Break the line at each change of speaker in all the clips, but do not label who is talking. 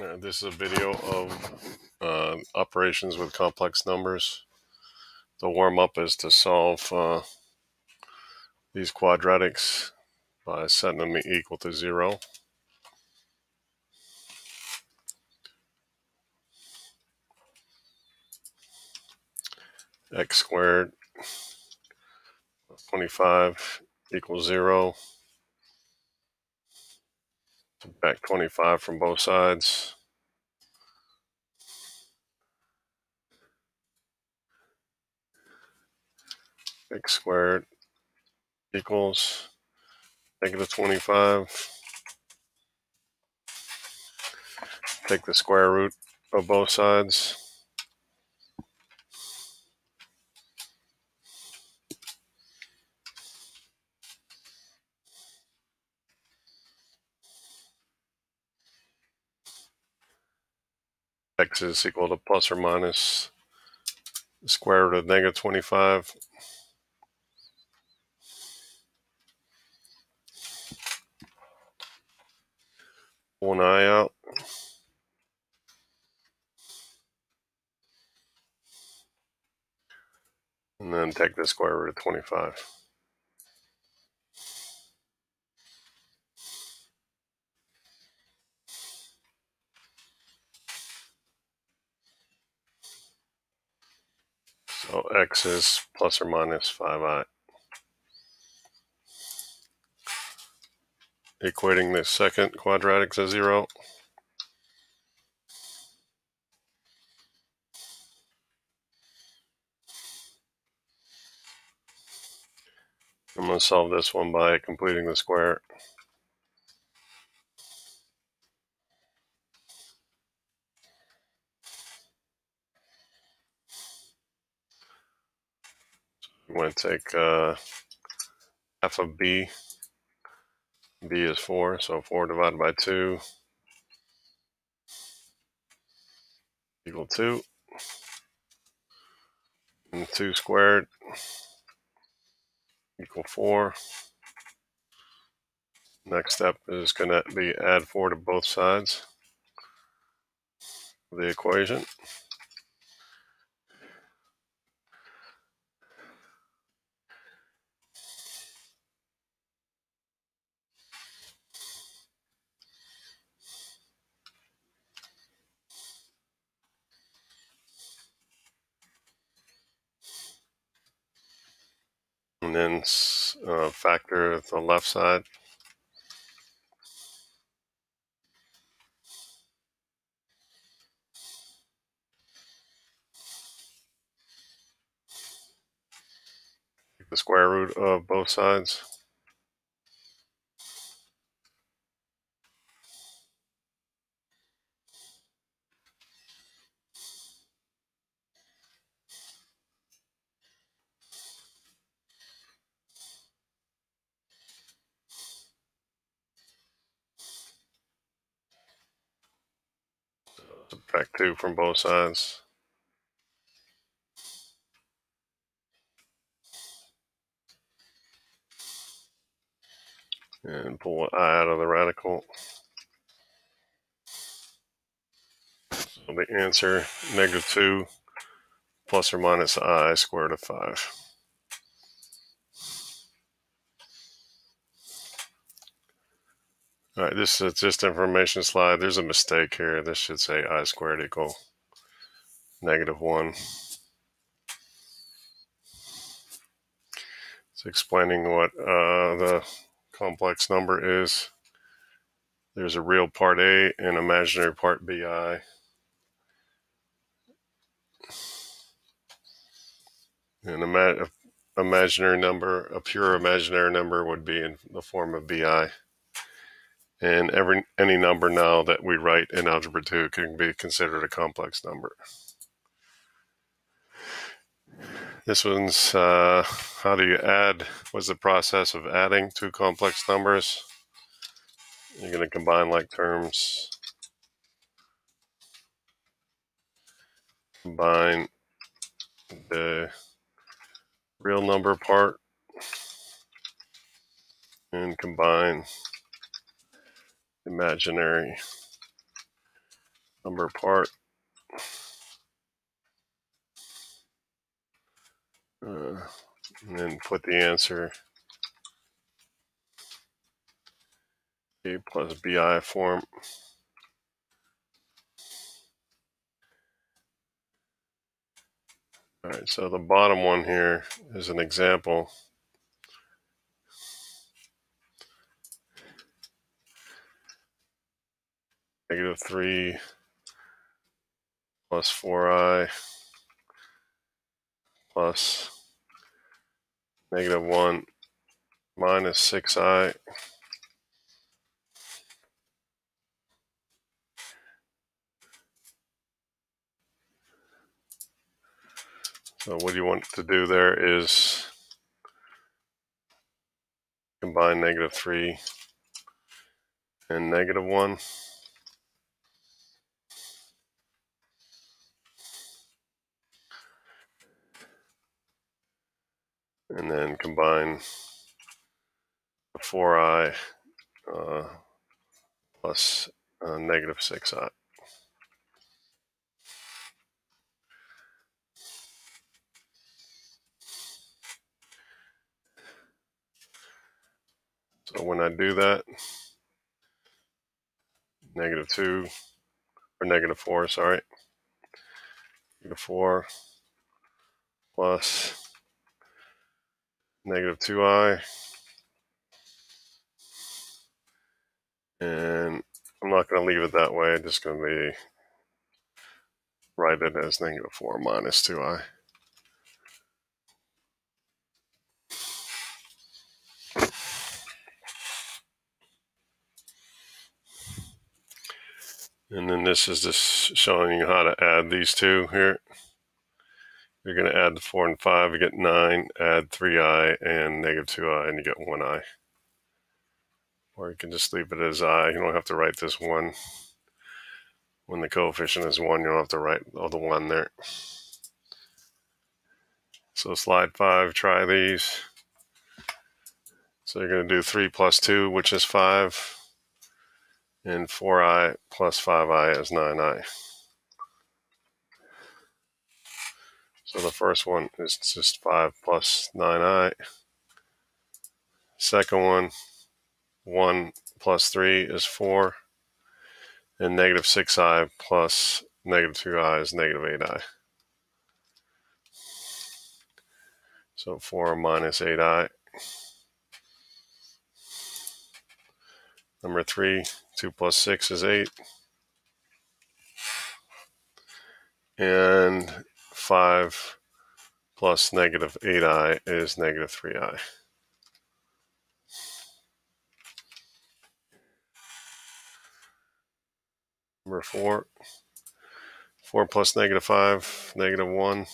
Uh, this is a video of uh, operations with complex numbers. The warm up is to solve uh, these quadratics by setting them equal to zero. x squared 25 equals zero. Back 25 from both sides. x squared equals negative 25. Take the square root of both sides. X is equal to plus or minus the square root of negative 25 one i out. And then take the square root of 25. So x is plus or minus 5i. equating the second quadratic to zero. I'm going to solve this one by completing the square. Take uh, f of b b is 4, so 4 divided by 2 equal 2. And 2 squared equal 4. Next step is going to be add 4 to both sides of the equation. And then uh, factor the left side. Take the square root of both sides. 2 from both sides. And pull an i out of the radical. So the answer, negative 2 plus or minus i squared of 5. All right, this is just information slide. There's a mistake here. This should say i squared equal negative 1. It's explaining what uh, the complex number is. There's a real part A and imaginary part BI. An ima imaginary number, a pure imaginary number would be in the form of BI and every any number now that we write in algebra 2 can be considered a complex number. This one's uh, how do you add, what's the process of adding two complex numbers? You're going to combine like terms, combine the real number part, and combine imaginary number part. Uh, and then put the answer A plus BI form. All right, so the bottom one here is an example. Negative 3 plus 4i plus negative 1 minus 6i So what you want to do there is combine negative 3 and negative 1. And then combine the 4i uh, plus uh, negative 6i. So when I do that, negative 2, or negative 4, sorry, negative 4 plus negative 2i, and I'm not going to leave it that way, I'm just going to be write it as negative 4 minus 2i. And then this is just showing you how to add these two here. You're going to add the 4 and 5, you get 9, add 3i and negative 2i, and you get 1i. Or you can just leave it as i. You don't have to write this 1. When the coefficient is 1, you don't have to write all the 1 there. So slide 5, try these. So you're going to do 3 plus 2, which is 5 and 4i plus 5i is 9i. So the first one is just 5 plus 9i. Second one, 1 plus 3 is 4. And negative 6i plus negative 2i is negative 8i. So 4 minus 8i. Number 3, 2 plus 6 is 8. And 5 plus negative 8i is negative 3i. Number 4, 4 plus negative 5, negative 1.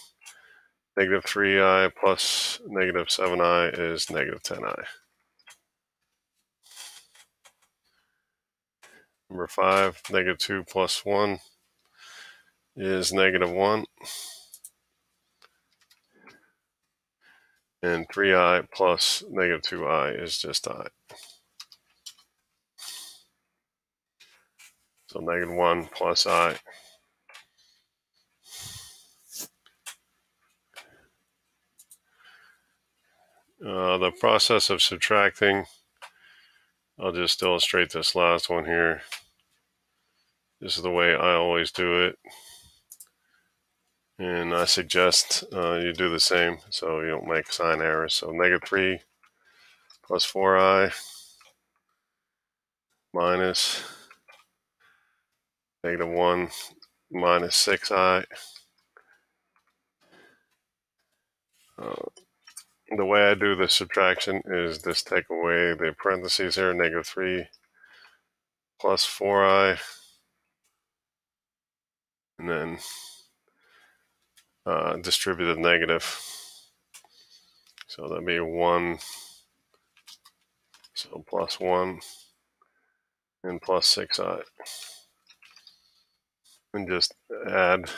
Negative 3i plus negative 7i is negative 10i. Number 5, negative 2 plus 1 is negative 1. And 3i plus negative 2i is just i. So negative 1 plus i. Uh, the process of subtracting I'll just illustrate this last one here. This is the way I always do it. And I suggest uh, you do the same so you don't make sign errors. So negative 3 plus 4i minus negative 1 minus 6i. Uh, the way I do the subtraction is just take away the parentheses here, negative 3 plus 4i, and then uh, distribute negative. So that'd be 1, so plus 1, and plus 6i. And just add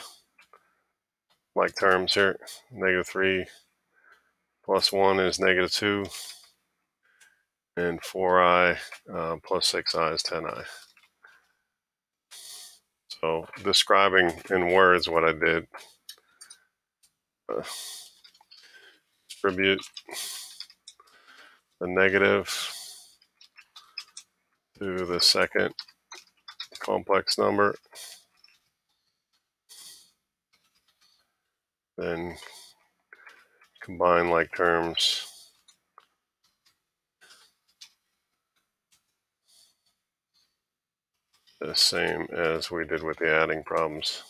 like terms here, negative 3 plus 1 is negative 2, and 4i uh, plus 6i is 10i. So describing in words what I did. Distribute the negative to the second complex number. Then combine like terms. The same as we did with the adding problems.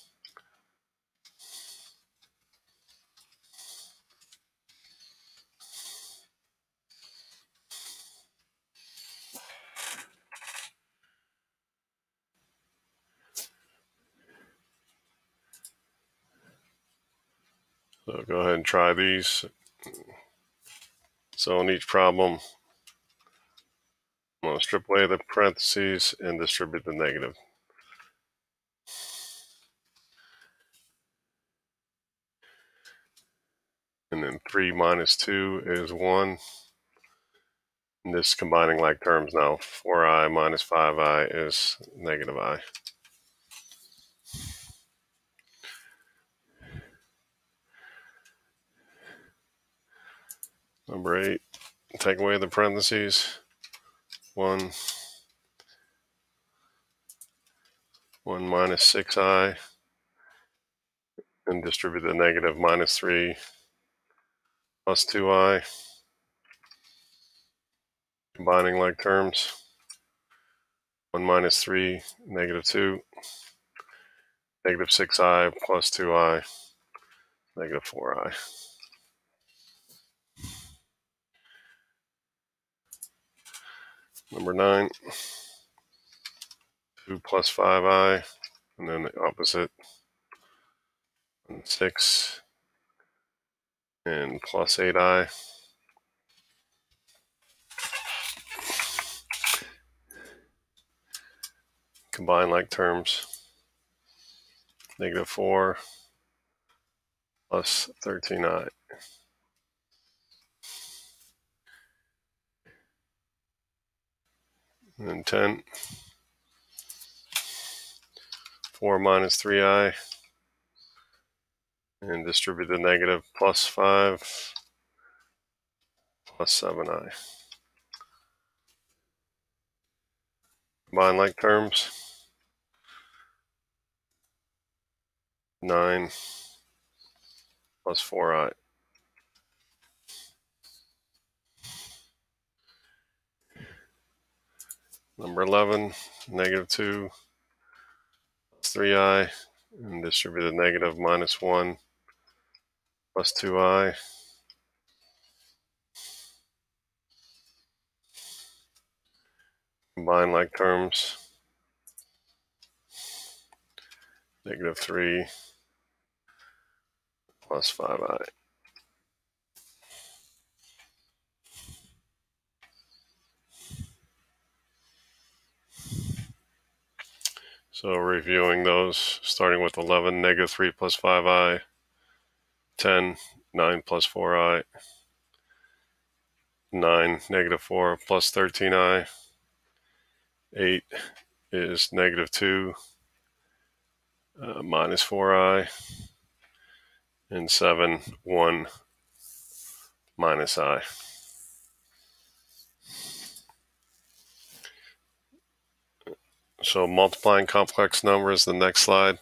Try these. So in each problem, I'm going to strip away the parentheses and distribute the negative. And then 3 minus 2 is 1. And this combining like terms now. 4i minus 5i is negative i. Number eight, take away the parentheses. One, one minus six i, and distribute the negative minus three plus two i. Combining like terms. One minus three, negative two, negative six i plus two i, negative four i. Number nine, 2 plus 5i, and then the opposite, and 6, and plus 8i. Combine like terms, negative 4 plus 13i. And then 10. 4 minus 3i. And distribute the negative plus 5 plus 7i. Combine like terms. 9 plus 4i. Number 11, negative 2 plus 3i, and distribute the negative minus 1 plus 2i. Combine like terms. Negative 3 plus 5i. So reviewing those, starting with 11, negative 3 plus 5i, 10, 9 plus 4i, 9, negative 4 plus 13i, 8 is negative 2 uh, minus 4i, and 7, 1 minus i. So multiplying complex numbers, the next slide.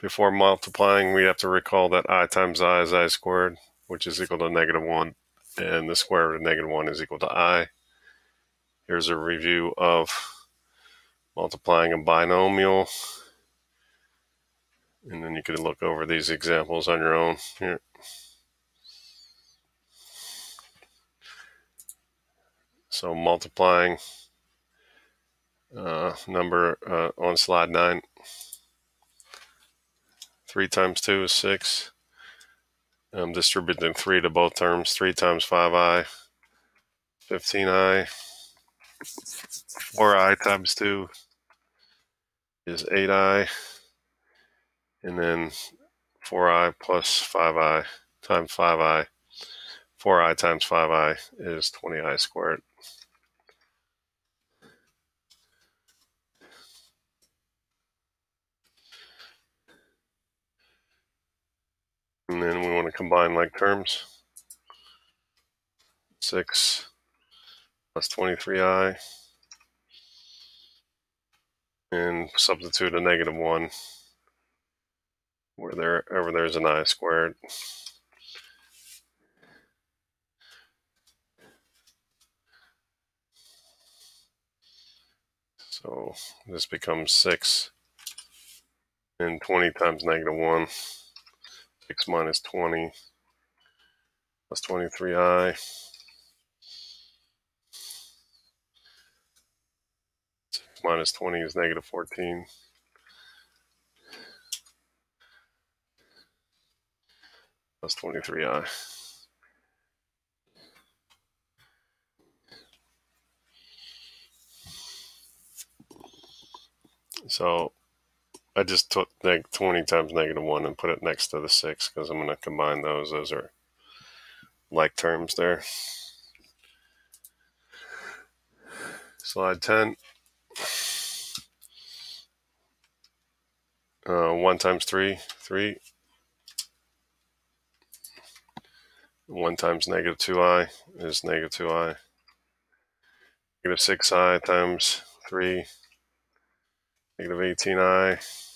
Before multiplying, we have to recall that i times i is i squared, which is equal to negative 1. And the square root of negative 1 is equal to i. Here's a review of multiplying a binomial. And then you can look over these examples on your own here. So multiplying uh, number uh, on slide 9. 3 times 2 is 6. I'm distributing 3 to both terms. 3 times 5i, 15i. 4i times 2 is 8i. And then 4i plus 5i times 5i. 4i times 5i is 20i squared. And then we want to combine like terms. 6 plus 23i. And substitute a negative 1 where there, wherever there's an i squared. So this becomes 6 and 20 times negative 1. 6 minus 20 plus 23i. minus 20 is negative 14. Plus 23i. So I just took neg 20 times negative 1 and put it next to the 6 because I'm going to combine those. Those are like terms there. Slide 10. Uh, 1 times 3, 3. 1 times negative 2i is negative 2i. Negative 6i times 3 negative 18i.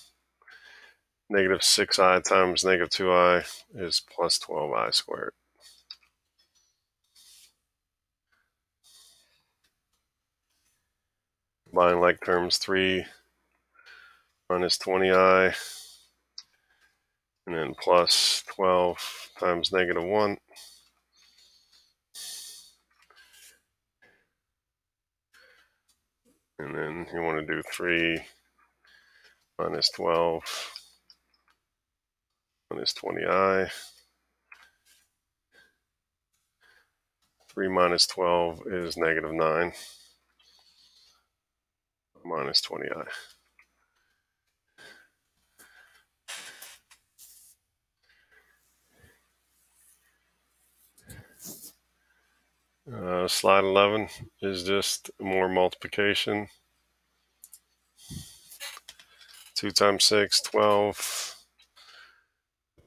Negative 6i times negative 2i is plus 12i squared. Combine like terms 3 minus 20i and then plus 12 times negative 1. And then you want to do 3 minus 12 minus 20i. 3 minus 12 is negative 9 minus 20i. Uh, slide 11 is just more multiplication. 2 times 6, 12.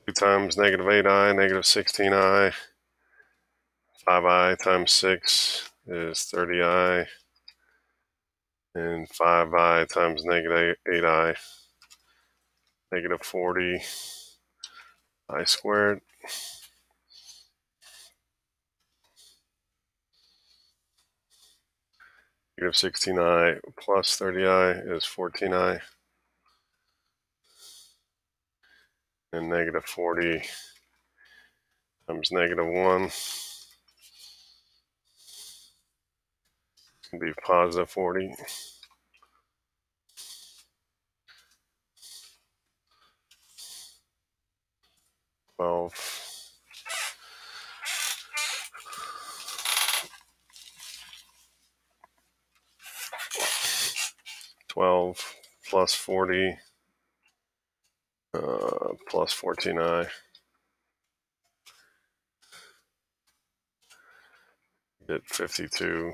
2 times negative 8i, negative 16i. 5i times 6 is 30i. And 5i times negative 8i, negative 40 i squared. Negative 16i plus 30i is 14i. And negative 40 times negative 1 can be positive 40. Twelve. 12 plus 40 uh, plus 14i. Get 52.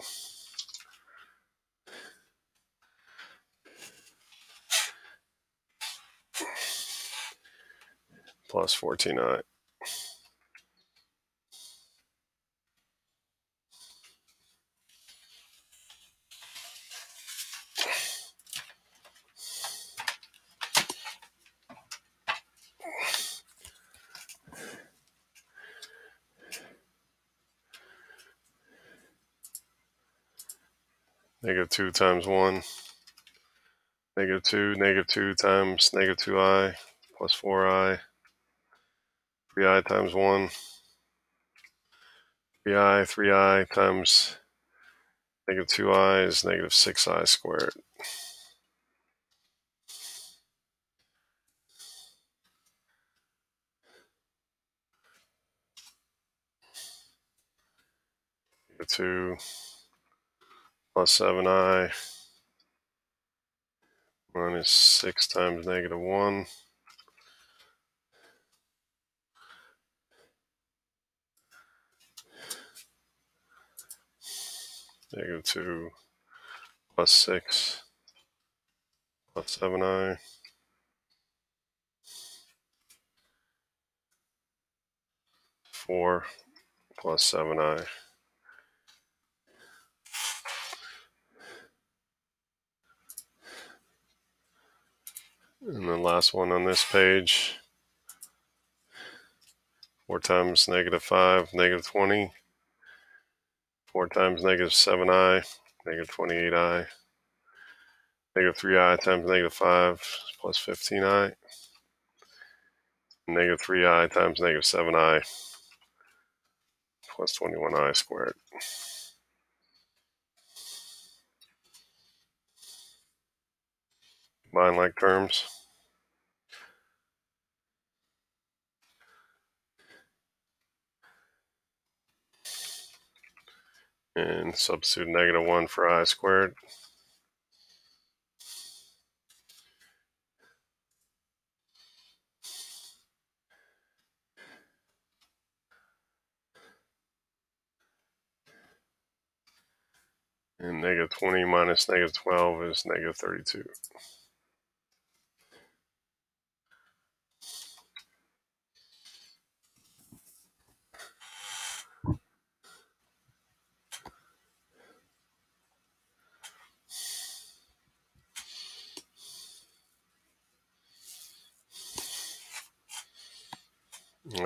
Plus 14i. Negative 2 times 1. Negative 2, negative 2 times negative 2i plus 4i. 3i times 1. 3i, 3i times negative 2i is negative 6i squared. Negative 2 plus 7i minus 6 times negative 1. Negative 2 plus 6 plus 7i. 4 plus 7i. And the last one on this page, 4 times negative 5, negative 20. 4 times negative 7i, negative 28i. Negative 3i times negative 5 plus 15i. Negative 3i times negative 7i plus 21i squared. Combine like terms. And substitute negative 1 for i squared. And negative 20 minus negative 12 is negative 32.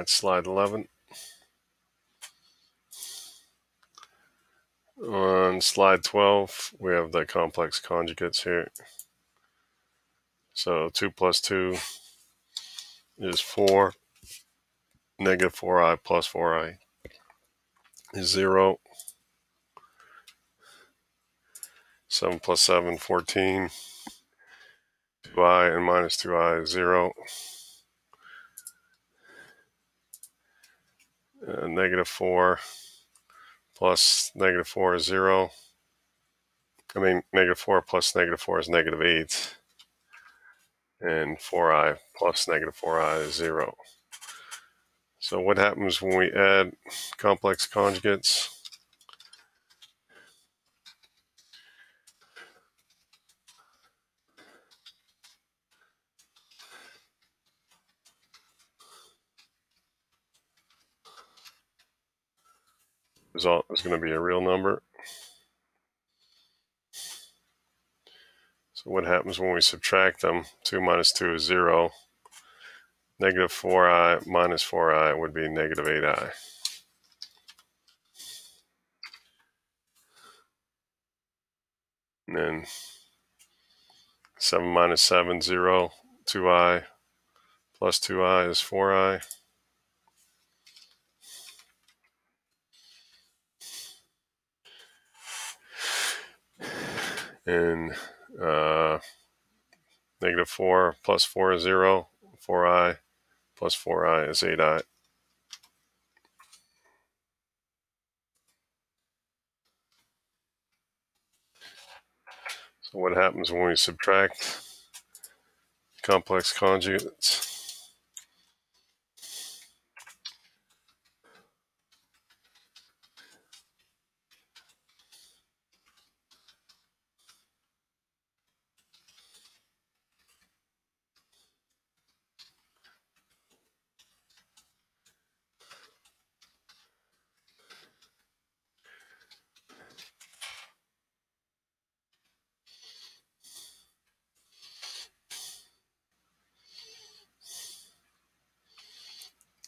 That's slide 11. On slide 12, we have the complex conjugates here. So 2 plus 2 is 4. Negative 4i plus 4i is 0. 7 plus 7, 14. 2i and minus 2i is 0. Uh, negative 4 plus negative 4 is 0. I mean, negative 4 plus negative 4 is negative 8. And 4i plus negative 4i is 0. So what happens when we add complex conjugates? Result is going to be a real number. So what happens when we subtract them? 2 minus 2 is 0. Negative 4i minus 4i would be negative 8i. And then 7 minus 7, 0. 2i plus 2i is 4i. And uh, negative 4 plus 4 is 0, 4i plus 4i is 8i. So what happens when we subtract complex conjugates?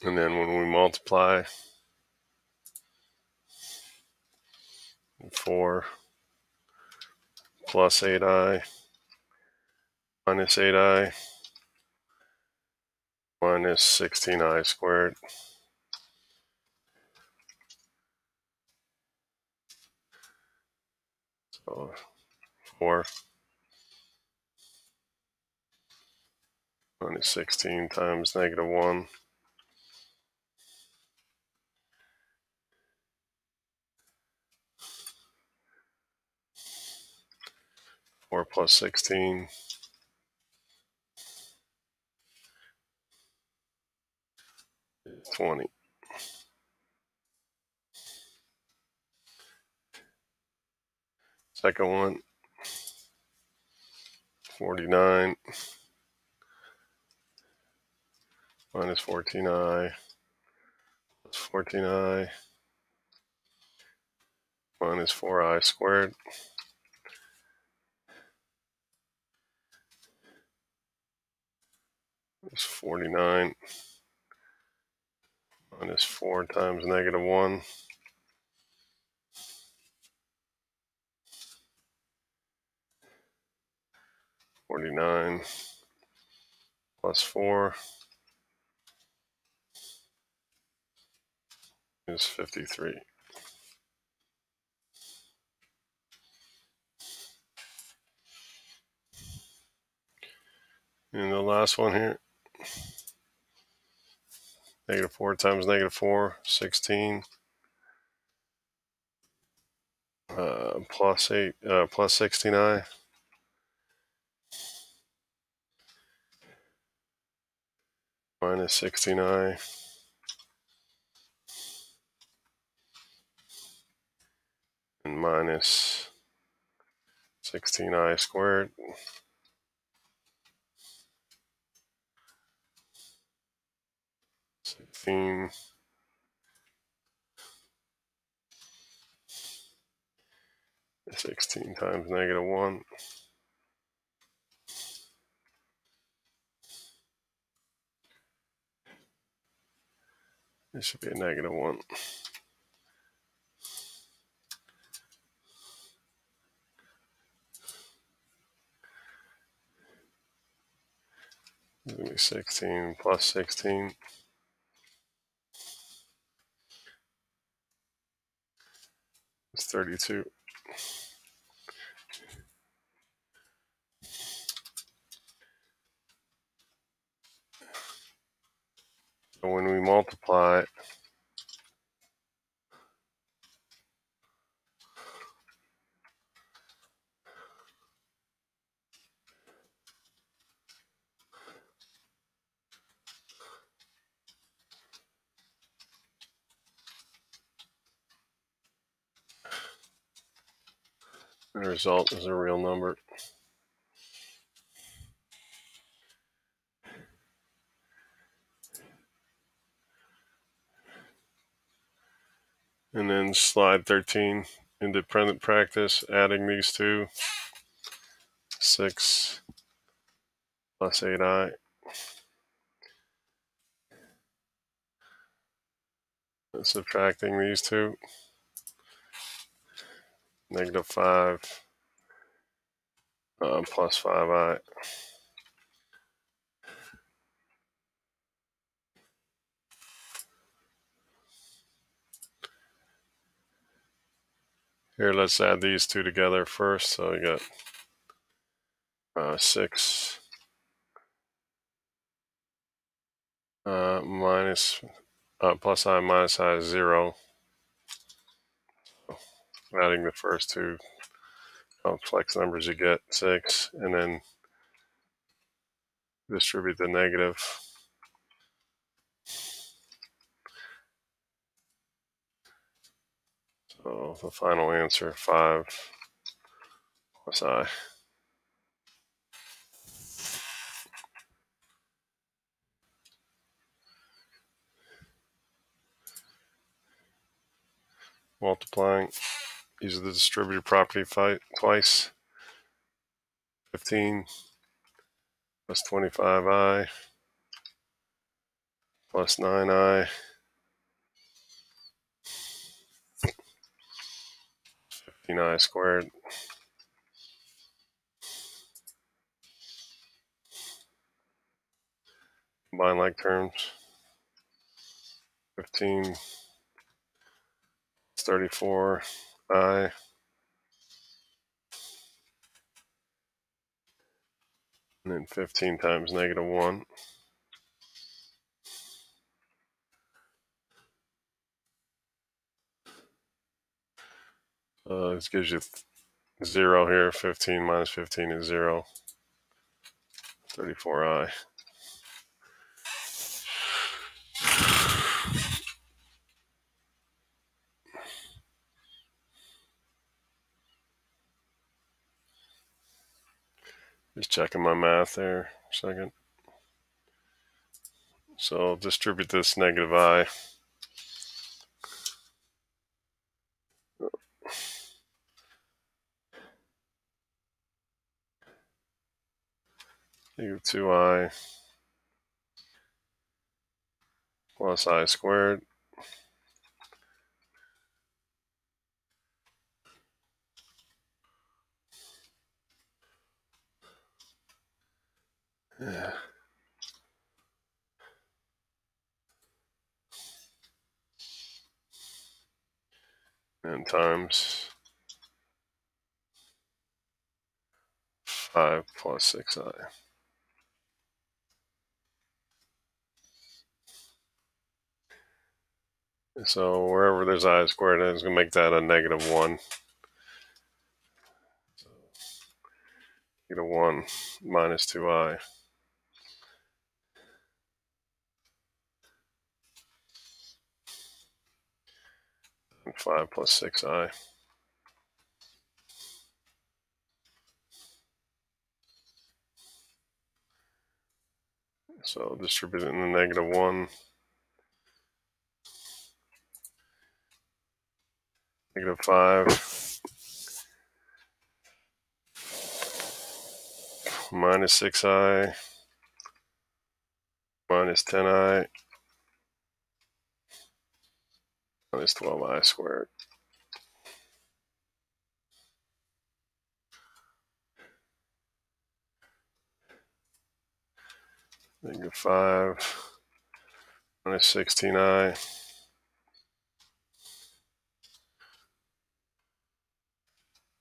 And then when we multiply 4 plus 8i minus 8i minus 16i squared. So 4 minus 16 times negative 1 4 plus 16. Twenty. Second one, 49 minus 14i plus 14i minus 4i squared is 49 minus 4 times negative 1. Forty-nine plus four is fifty-three. And the last one here. Negative 4 times negative 4, 16. Uh, plus 8, uh, plus 69. Minus 69. And minus 16i squared. Sixteen. Sixteen times negative one. This should be a negative one. Give me 16 plus 16. It's 32. So when we multiply result is a real number. And then slide 13, independent practice, adding these two, 6 plus 8i. And subtracting these two, negative 5 uh, plus 5i. Here, let's add these two together first. So we got uh, 6 uh, minus, uh, plus i minus i is 0. So adding the first two complex numbers, you get 6. And then distribute the negative. So the final answer, 5 plus i. Multiplying, use the distributive property fight twice. 15 plus 25i plus 9i 15i squared. Combine like terms. 15 34 i and then 15 times negative 1 Uh, this gives you zero here. 15 minus 15 is zero. 34i. Just checking my math there second. So distribute this negative i. Negative 2i plus i squared yeah. and times 5 plus 6i. So wherever there's i squared, it's going to make that a negative 1. So you get a negative 1 minus 2i. 5 plus 6i. So distribute it in the negative 1. Negative 5. Minus 6i. Minus 10i. Minus 12i squared. Negative 5 minus 16i.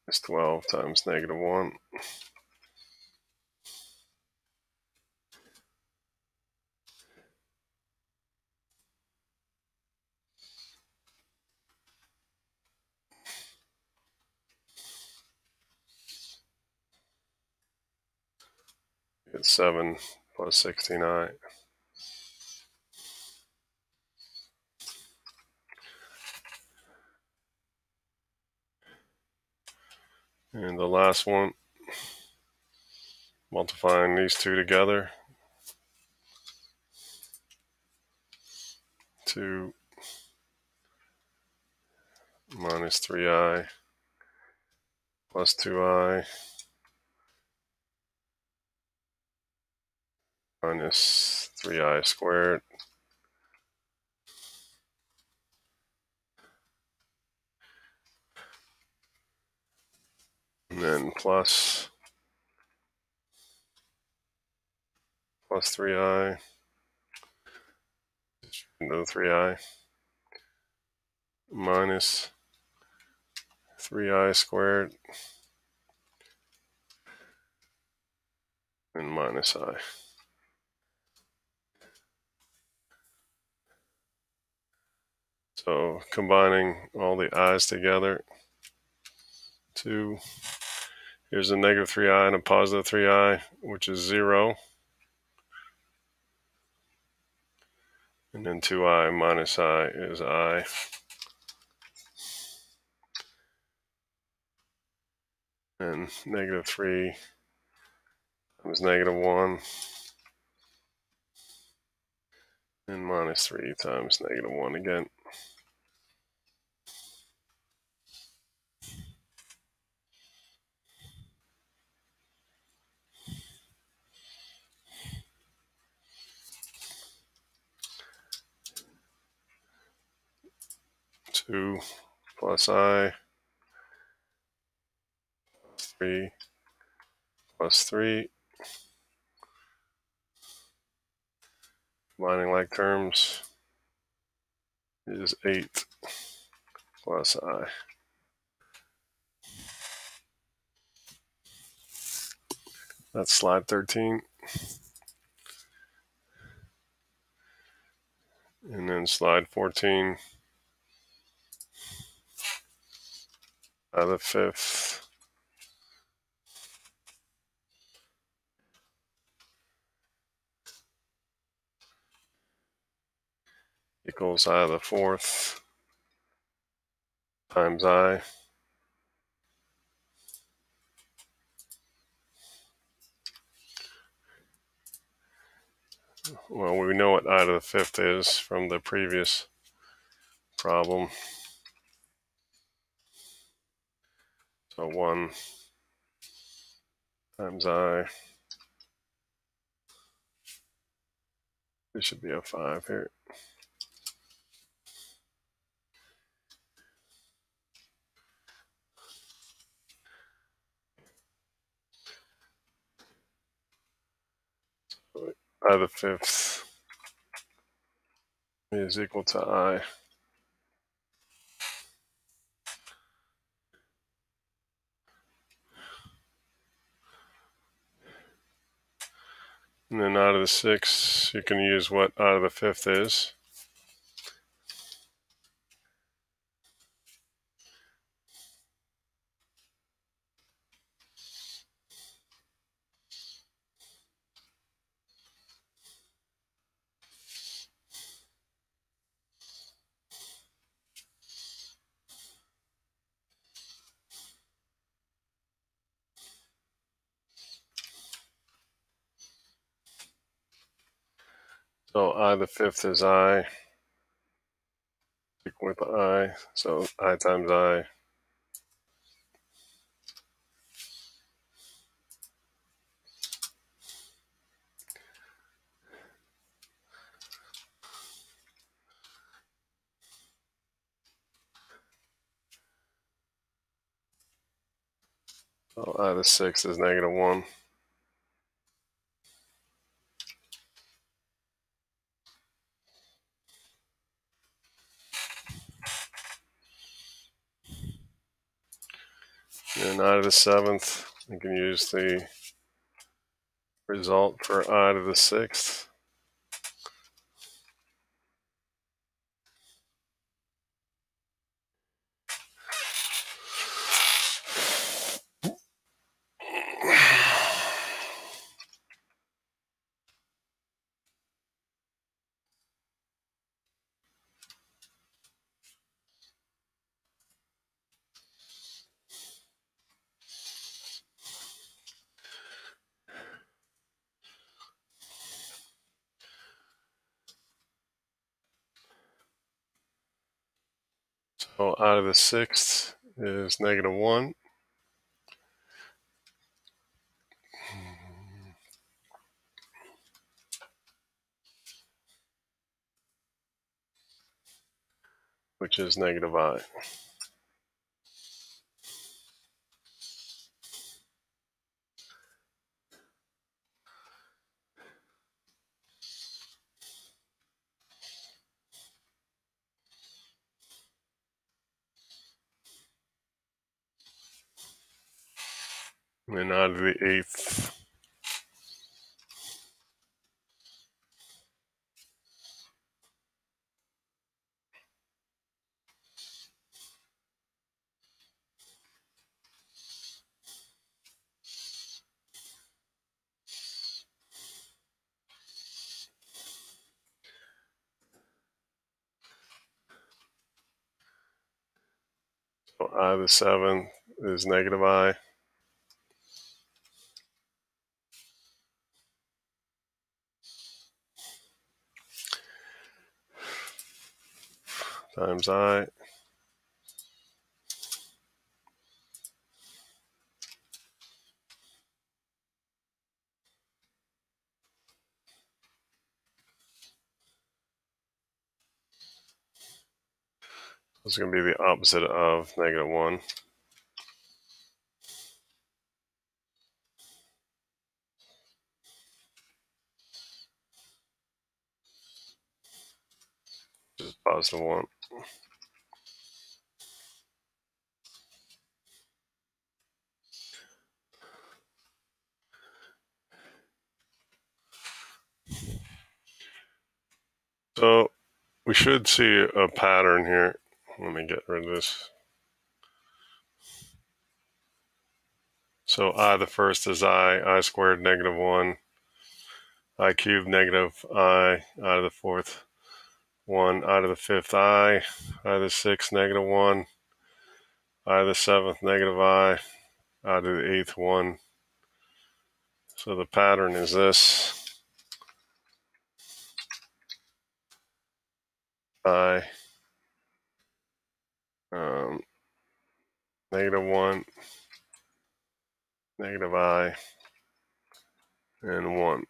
Is 12 times negative 1. It's 7 plus 69. And the last one, multiplying these two together. 2 minus 3i plus 2i minus 3i squared. And then plus plus 3i another 3i minus 3i squared. And minus i. So combining all the i's together, 2, here's a negative 3i and a positive 3i, which is 0. And then 2i minus i is i. And negative 3 times negative 1 and minus 3 times negative 1 again. Two plus i, three plus three, combining like terms is eight plus i. That's slide 13. And then slide 14. Uh, the fifth. equals i to the fourth times i. Well, we know what i to the fifth is from the previous problem. So 1 times i This should be a 5 here. I the fifth is equal to I. And then i to the six, you can use what i to the fifth is. So I the fifth is I with I. So I times I. So I the sixth is negative one. I to the seventh, you can use the result for I to the sixth. So i to the sixth is negative one. which is negative i. And i to the eighth. So I the seventh is negative i. times i. This is going to be the opposite of negative 1. Just positive 1. So we should see a pattern here. Let me get rid of this. So i the first is i, i squared negative 1, i cubed negative i, i to the fourth 1, i to the fifth i, i to the sixth negative 1, i to the seventh negative i, i to the eighth 1. So the pattern is this. by um, negative 1, negative i, and 1.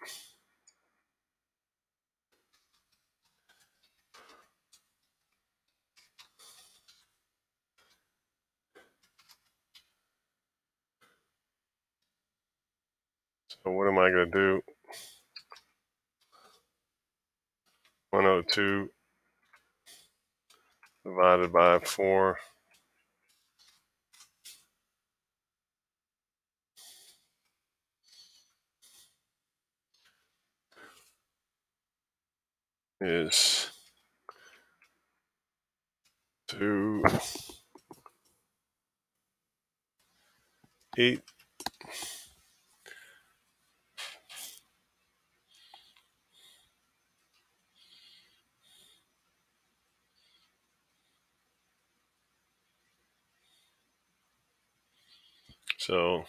So what am I going to do? 102 divided by 4 is 2 8 So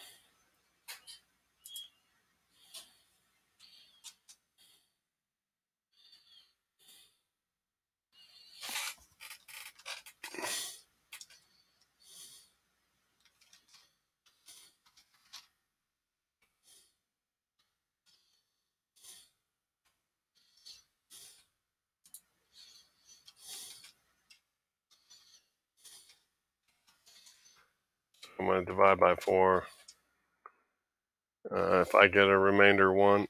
I'm going to divide by 4. Uh, if I get a remainder 1,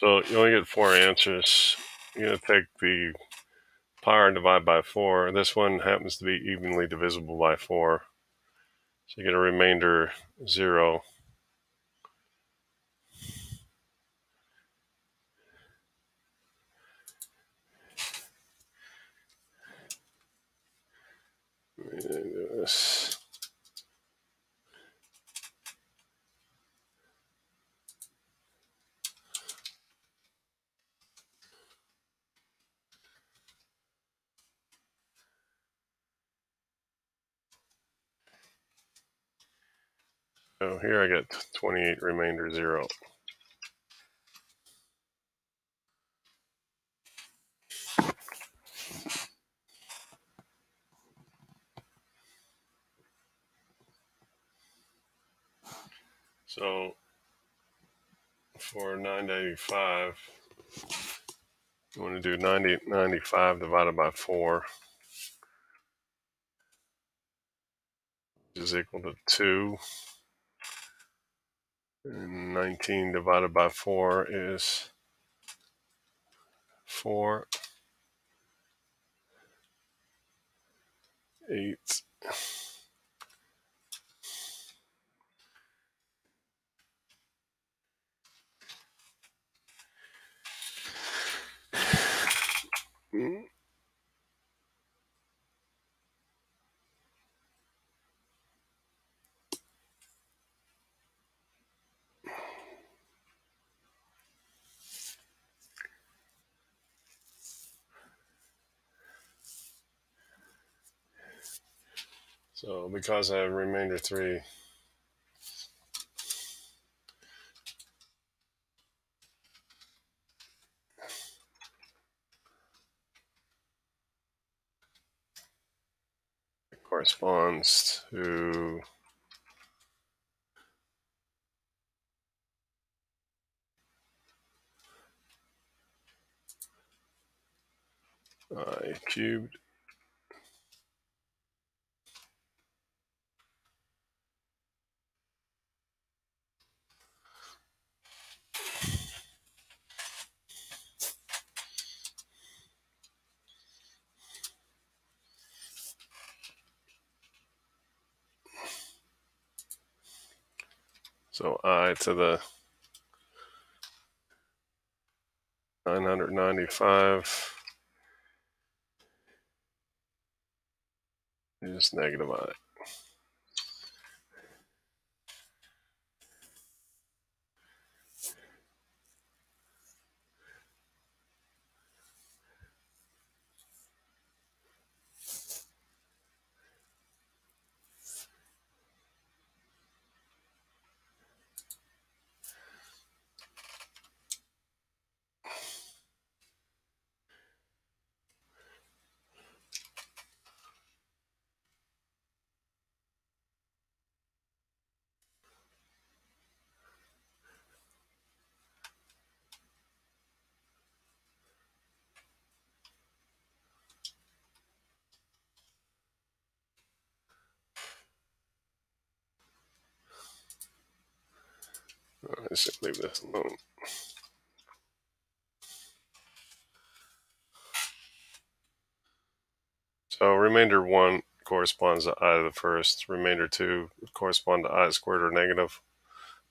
So you only get four answers. You're going to take the power and divide by 4. This one happens to be evenly divisible by 4. So you get a remainder 0. This. So here I get 28 remainder 0. So for 985, you want to do 90, 95 divided by 4 which is equal to 2. And 19 divided by 4 is 4. 8. Mm. So because I have remainder 3, corresponds to i cubed So i to the 995 is negative i. Let's just leave this alone. So remainder 1 corresponds to i to the first. Remainder 2 correspond to i squared or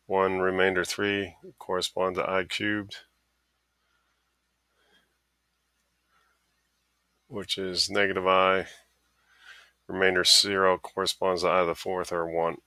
1 remainder 3 correspond to i cubed, which is negative i. Remainder 0 corresponds to i to the fourth or 1.